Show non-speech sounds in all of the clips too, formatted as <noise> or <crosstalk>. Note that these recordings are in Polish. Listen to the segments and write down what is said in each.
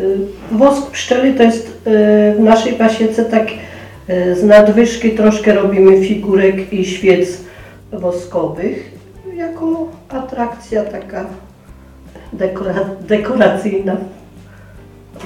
Y, Wosk pszczeli to jest y, w naszej pasiece tak y, z nadwyżki troszkę robimy figurek i świec woskowych jako atrakcja taka dekora, dekoracyjna.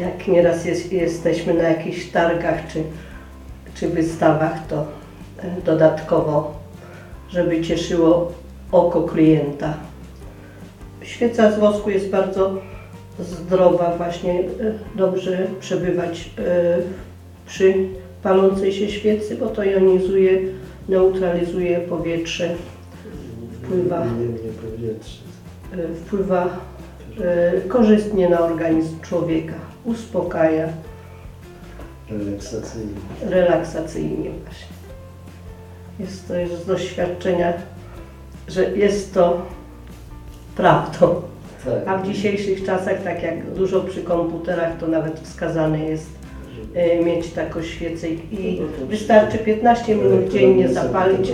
Jak nieraz jest, jesteśmy na jakichś targach czy, czy wystawach, to y, dodatkowo, żeby cieszyło oko klienta. Świeca z wosku jest bardzo zdrowa, właśnie e, dobrze przebywać e, przy palącej się świecy, bo to jonizuje, neutralizuje powietrze, Wpływa. E, wpływa korzystnie na organizm człowieka, uspokaja Relaksacyjny. relaksacyjnie właśnie. Jest to już z doświadczenia, że jest to prawdą. Tak. A w dzisiejszych czasach, tak jak dużo przy komputerach, to nawet wskazane jest e, mieć taką świecę i No wystarczy 15 minut dziennie zapalić,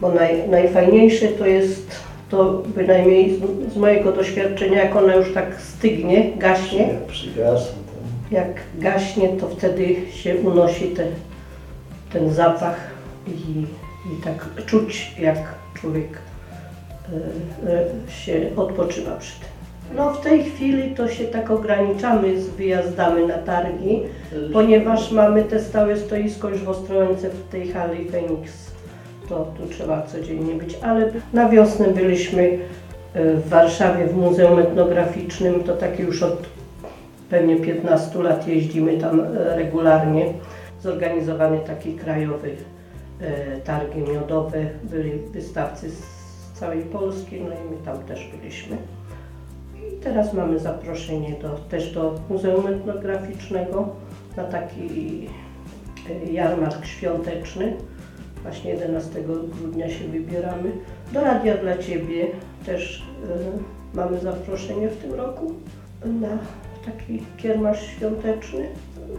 bo naj, najfajniejsze to jest to bynajmniej z, z mojego doświadczenia, jak ona już tak stygnie, gaśnie, Jak to jak gaśnie, to wtedy się unosi te, ten zapach i, i tak czuć, jak człowiek e, e, się odpoczywa przy tym. No w tej chwili to się tak ograniczamy z wyjazdami na targi, ponieważ mamy te stałe stoisko już w Ostrołęce w tej hali Phoenix. To tu trzeba codziennie być, ale na wiosnę byliśmy e, w Warszawie w Muzeum Etnograficznym, to takie już od pewnie 15 lat jeździmy tam e, regularnie. Zorganizowany taki krajowy e, targi miodowe, byli wystawcy z całej Polski, no i my tam też byliśmy. I teraz mamy zaproszenie do, też do Muzeum Etnograficznego na taki e, jarmark świąteczny. Właśnie 11 grudnia się wybieramy. Do Radia dla Ciebie też e, mamy zaproszenie w tym roku na taki kiermasz świąteczny.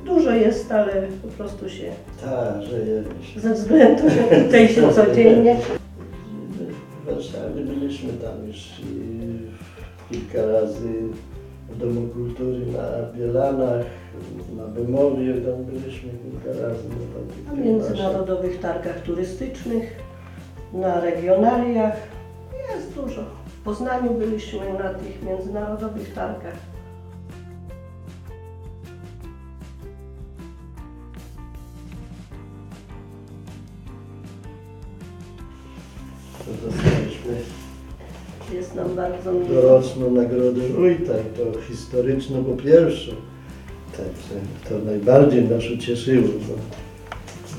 Dużo jest, ale po prostu się Tak, żyjemy się. ze względu, że tutaj się codziennie W Warszawie byliśmy tam już i kilka razy w Domu Kultury na Bielanach, na Bemowie, tam byliśmy kilka razy. Tam na międzynarodowych targach turystycznych, na regionaliach. Jest dużo. W Poznaniu byliśmy na tych międzynarodowych targach. Jest nam bardzo miło. doroczną nagrodę Wójta i to historyczną po pierwsze. Także to najbardziej nas ucieszyło, bo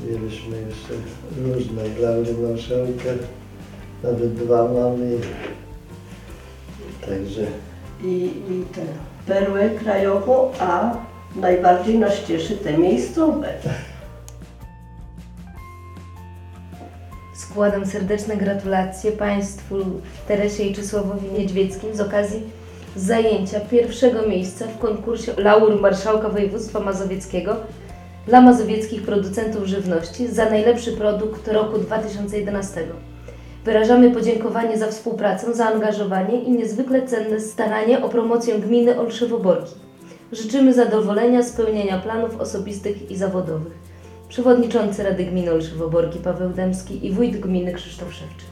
mieliśmy jeszcze różne laury marszałka, nawet dwa mamy. Także I, i tę perłę krajową, a najbardziej nas cieszy te miejscowe. Składam serdeczne gratulacje Państwu Teresie i Czesławowi Niedźwieckim z okazji zajęcia pierwszego miejsca w konkursie Laur Marszałka Województwa Mazowieckiego dla mazowieckich producentów żywności za najlepszy produkt roku 2011. Wyrażamy podziękowanie za współpracę, zaangażowanie i niezwykle cenne staranie o promocję gminy Olszewo-Borki. Życzymy zadowolenia, spełnienia planów osobistych i zawodowych. Przewodniczący Rady Gminy Olszewo-Borki Paweł Dębski i wójt gminy Krzysztof Szewczyk.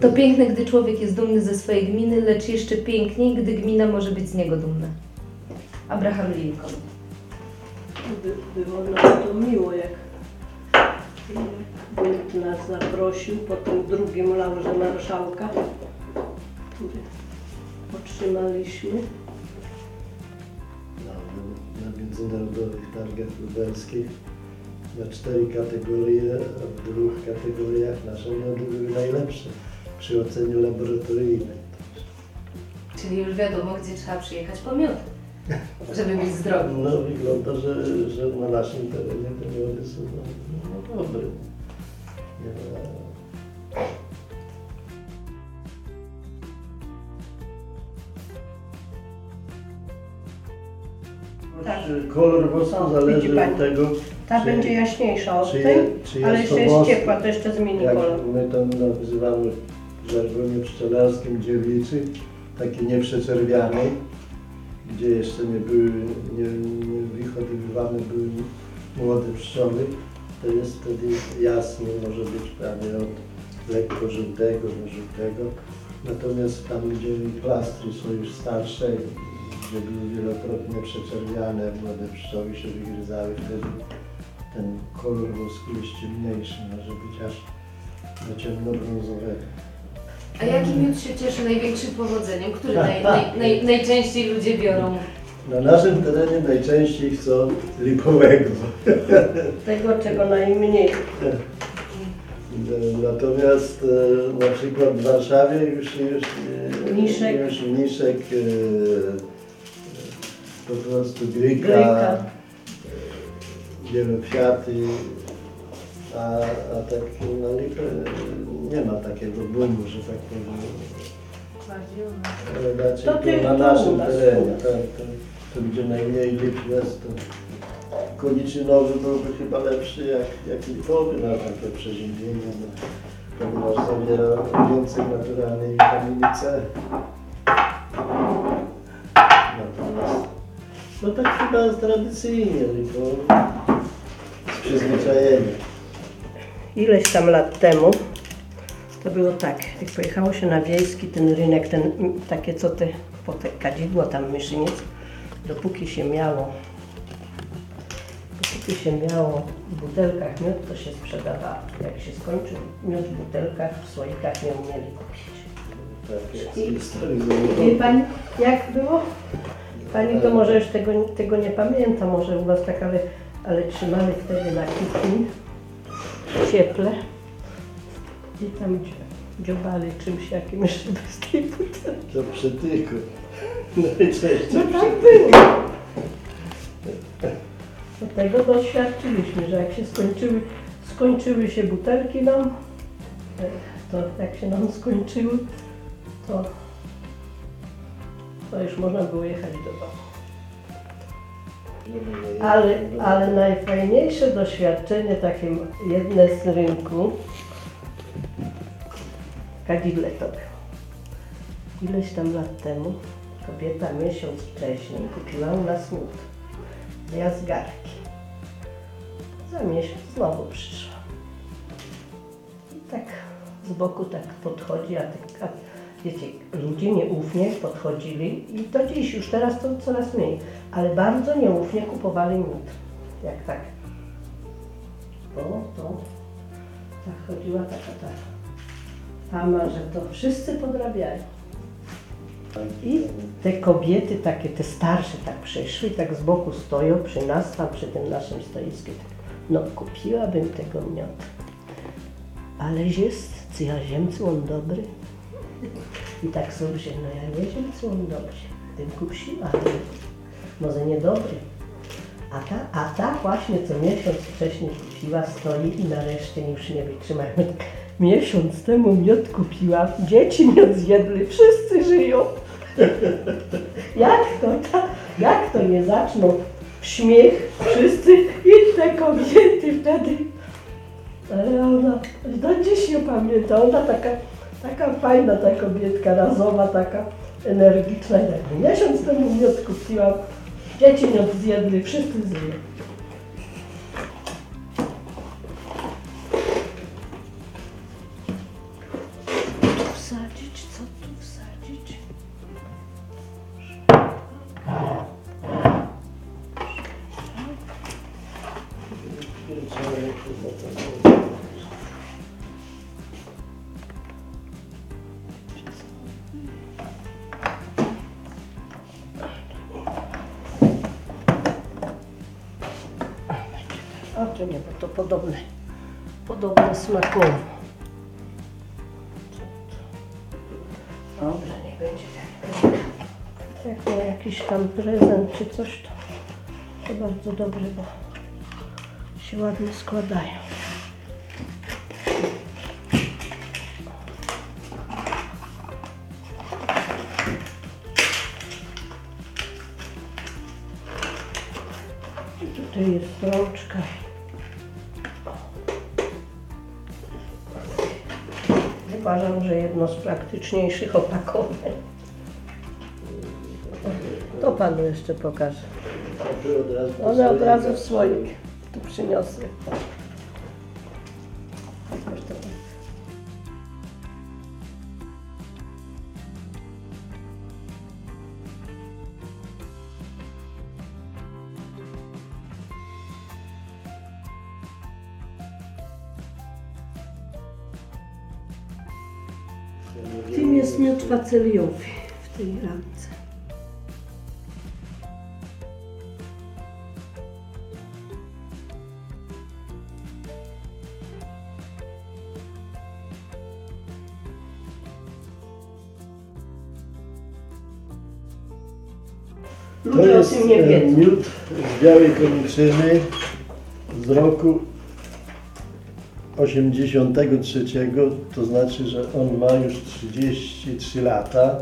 To piękne, gdy człowiek jest dumny ze swojej gminy, lecz jeszcze piękniej, gdy gmina może być z niego dumna. Abraham Lincoln. By, było nam to miło, jak wójt nas zaprosił po tym drugim laurze marszałka, który otrzymaliśmy. na, na międzynarodowych targach lubelskich na cztery kategorie, a w dwóch kategoriach nasze miody były najlepsze przy ocenie laboratoryjnej. Czyli już wiadomo, gdzie trzeba przyjechać po miód, żeby być zdrowy. No wygląda, że, że na naszym terenie te miody są no, no, dobre. Nie ma, Tak. Kolor O, zależy od tego, Ta Czy- będzie jaśniejsza od czy, tej, czy ale jest to jeszcze jest wosk, ciepła, to jeszcze zmieni jak kolor. my to nazywamy w żargonie pszczelarskim dziewiczy, taki nieprzeczerwiany, gdzie jeszcze nie były, nie, nie wyhodowywane były młode pszczoły, to jest wtedy jasny, może być prawie od lekko żółtego do żółtego. Natomiast tam, gdzie plastry są już starsze, gdzie były wielokrotnie przeczerwiane, młode pszczoły się wygryzały, wtedy ten kolor wosku jest ciemniejszy, może być aż do ciemnobrązowego. A jaki miód się cieszy największym powodzeniem? Który Tak, naj, tak. naj, naj, najczęściej ludzie biorą? Na naszym terenie najczęściej chcą lipowego. Tego, czego najmniej. Natomiast e, na przykład w Warszawie już, już, e, Mniszek. już mniszek e, e, po prostu gryka, Gryka. E, wielokwiaty, a, a tak na lipę nie ma takiego boomu, że tak powiem. Ale raczej To ty- na naszym nas, terenie, tak, to, to gdzie najmniej lip jest, to koniczynowy byłby chyba lepszy jak, jak lipowy na takie przeziębienie, no, ponieważ zawiera więcej naturalnej witaminy C. Natomiast, no tak chyba jest tradycyjnie, lipowy z przyzwyczajenia. Ileś tam lat temu to było tak, jak pojechało się na wiejski ten rynek, ten takie co te, po te kadzidło tam myszyniec, dopóki się miało, dopóki się miało w butelkach miód, to się sprzedawało. Jak się skończył miód w butelkach, w słoikach nie umieli kupić. Tak, jak I- Wie. Pani, jak było? Pani to może już tego, tego nie pamięta, może u Was tak, ale, ale trzymali wtedy na kuchni cieple i tam dzio- dziobali czymś jakimś, z tej butelki. Do przytyku. Najczęściej No tak było. Do tego doświadczyliśmy, że jak się skończyły, skończyły się butelki nam, e, to jak się nam skończyły, to, to już można było jechać do domu. Ale, ale najfajniejsze doświadczenie, takie jedne z rynku, kadzidle to było. Ileś tam lat temu kobieta miesiąc wcześniej kupiła u nas miód z jazgarki. Za miesiąc znowu przyszła. I tak z boku tak podchodzi, a, tak, a wiecie, ludzie nieufnie podchodzili i do dziś, już teraz to coraz mniej, ale bardzo nieufnie kupowali miód. Jak tak. To, to, tak chodziła taka ta fama, że to wszyscy podrabiają. I te kobiety, takie te starsze, tak przeszły, tak z boku stoją przy nas, tam przy tym naszym stoisku. No kupiłabym tego miodu. Ależ jest, ziemcu on dobry. I tak sobie, że no ja nie ziemcu on dobry. Tym kupiła, ale może niedobry. A ta, a ta właśnie co miesiąc wcześniej kupiła, stoi i nareszcie już nie wytrzyma. <laughs> Miesiąc temu miód kupiła, dzieci miód zjedli, wszyscy żyją. <laughs> Jak to, ta, jak to nie zaczną śmiech wszyscy i te kobiety wtedy. Ale ona, do dziś ją pamięta, ona taka, taka fajna ta kobietka, razowa, taka energiczna. Jak miesiąc temu miód kupiłam, dzieci miód zjedli, wszyscy żyją. Nie, bo to podobne, podobne smakowo. Dobrze, nie będzie tak. Jak na jakiś tam prezent czy coś, to, to bardzo dobrze, bo się ładnie składają. I tutaj jest rączka. Uważam, że jedno z praktyczniejszych opakowań. To panu jeszcze pokażę. One od swoim razu w słoik tu przyniosły. Jest miód faceliowy w tej ramce. To Ludzie o jest tym nie e, wiedzą. miód z białej koniczyny z roku 83, to znaczy, że on ma już 33 lata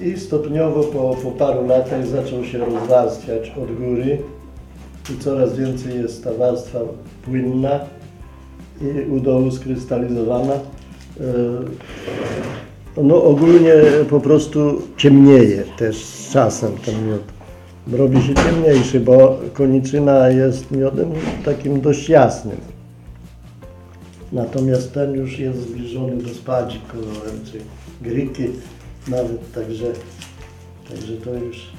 i stopniowo po, po paru latach zaczął się rozwarstwiać od góry i coraz więcej jest ta warstwa płynna i u dołu skrystalizowana. E, No ogólnie po prostu ciemnieje też z czasem ten miód. Robi się ciemniejszy, bo koniczyna jest miodem takim dość jasnym. Natomiast ten już jest zbliżony do spadzi kolorem, czy gryki nawet, także, także to już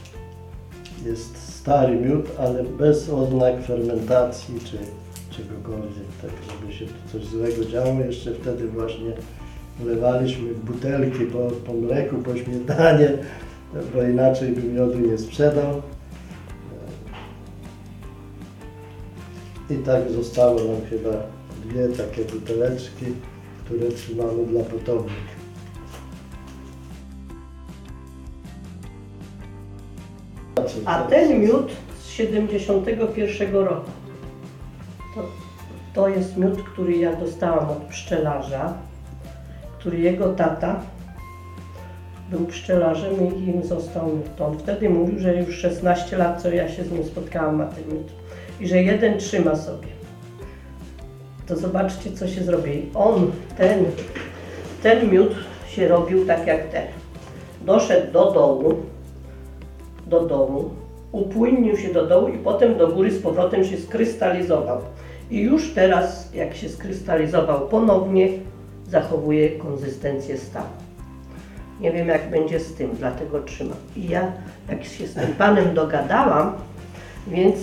jest stary miód, ale bez oznak fermentacji czy czegokolwiek, tak żeby się tu coś złego działo. Jeszcze wtedy właśnie wlewaliśmy w butelki po, po mleku, po śmietanie, bo inaczej by miodu nie sprzedał. I tak zostało nam chyba dwie takie buteleczki, które trzymamy dla potomnych. A ten miód z 71 roku. To, to jest miód, który ja dostałam od pszczelarza, który jego tata był pszczelarzem i im został miód. On wtedy mówił, że już 16 lat, co ja się z nim spotkałam, ma ten miód. I że jeden trzyma sobie. To zobaczcie, co się zrobi. On, ten, ten miód się robił tak jak ten. Doszedł do dołu, do dołu, upłynnił się do dołu i potem do góry z powrotem się skrystalizował. I już teraz, jak się skrystalizował ponownie, zachowuje konsystencję stałą. Nie wiem, jak będzie z tym, dlatego trzymam. I ja, jak się z tym panem dogadałam, więc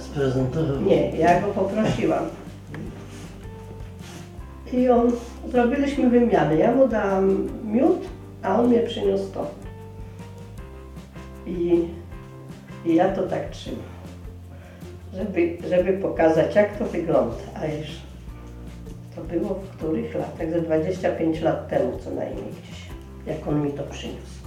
Sprezentował. nie, ja go poprosiłam. I on, zrobiliśmy wymianę. Ja mu dałam miód, a on mnie przyniósł to. I, i ja to tak trzymam. Żeby, żeby pokazać, jak to wygląda. A już to było w których latach? Ze 25 lat temu co najmniej gdzieś, jak on mi to przyniósł.